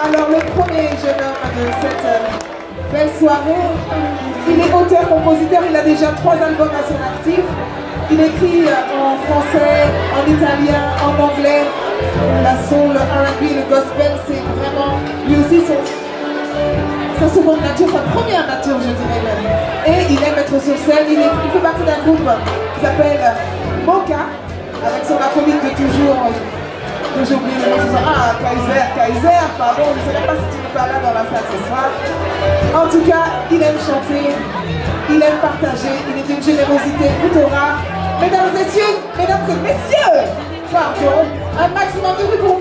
Alors, le premier jeune homme de cette euh, belle soirée, il est auteur-compositeur, il a déjà trois albums à son actif. Il écrit euh, en français, en italien, en anglais. La soul, le R&B, le gospel, c'est vraiment lui aussi son, sa seconde nature, sa première nature, je dirais même. Et il aime être sur scène. Il, fait partie d'un groupe qui s'appelle Mocha, avec son acolyte de toujours. que J'ai oublié le nom. Ah, Kaiser, Kaiser, pardon, je ne sais pas si tu n'es pas là dans la salle ce soir. En tout cas, il aime chanter, il aime partager, il est d'une générosité plutôt rare. Mesdames et messieurs, mesdames et messieurs, pardon, un maximum de bruit pour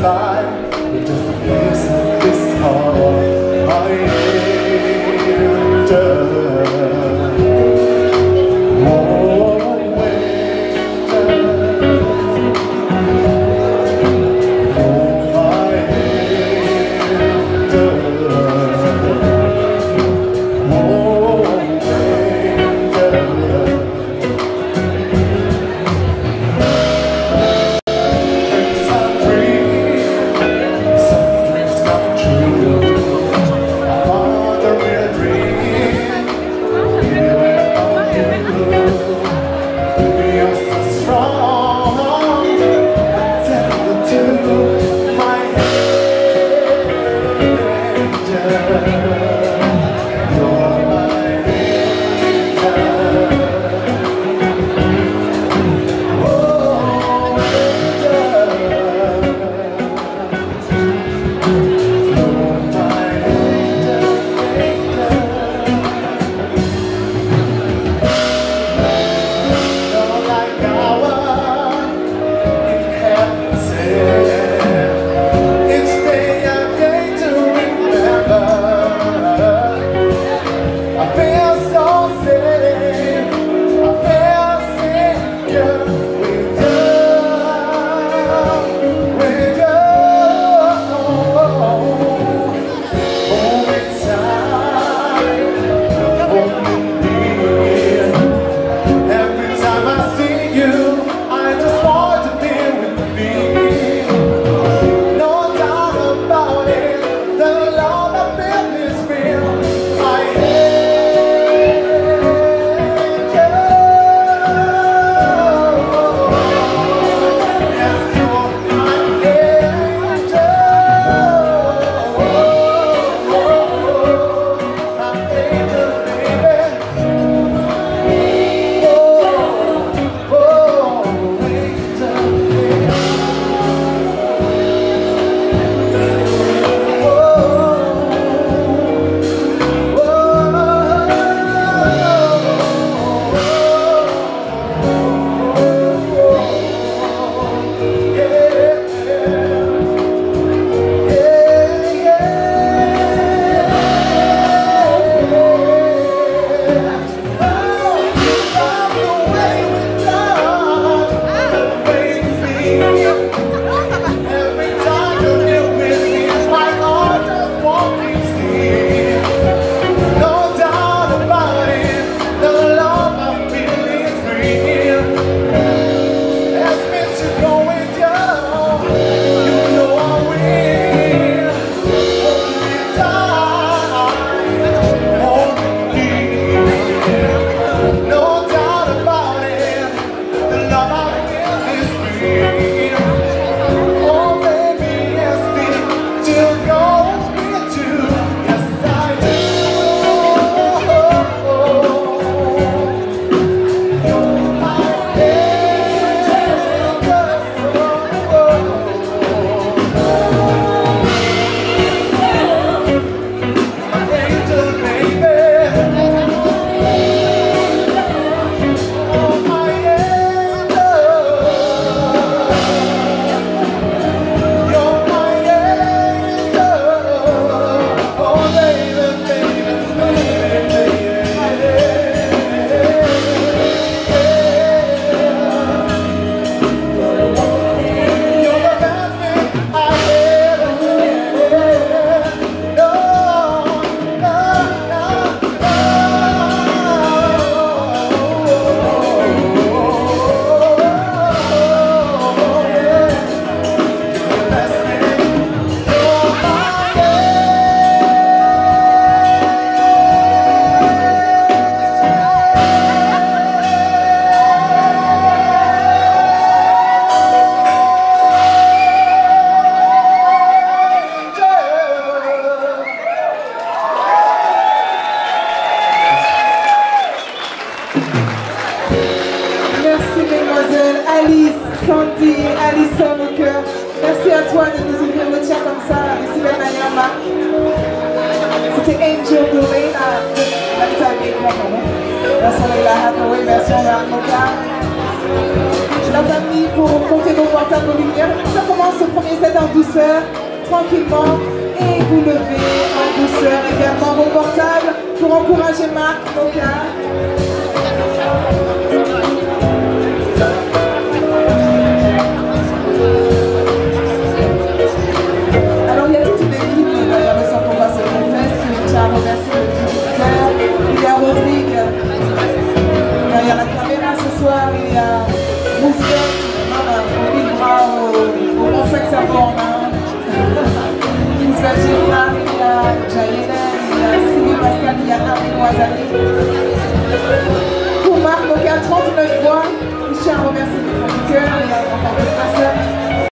fly. Merci à toi de nous ouvrir le tien comme ça, ici Maniama. C'était Angel Doré, la version Leila Hathaway, version Moka. La famille pour compter nos portables aux lumières. Ça commence ce premier set en douceur, tranquillement, et vous levez en douceur également vos portables pour encourager Marc Moka.